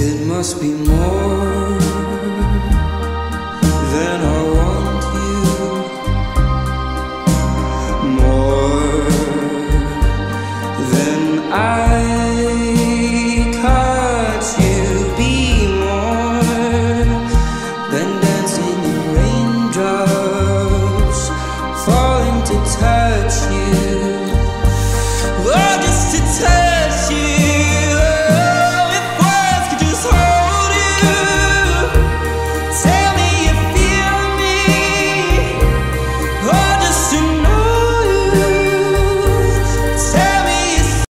It must be more than I want you, more than I you. Be more than dancing in raindrops, falling to touch you.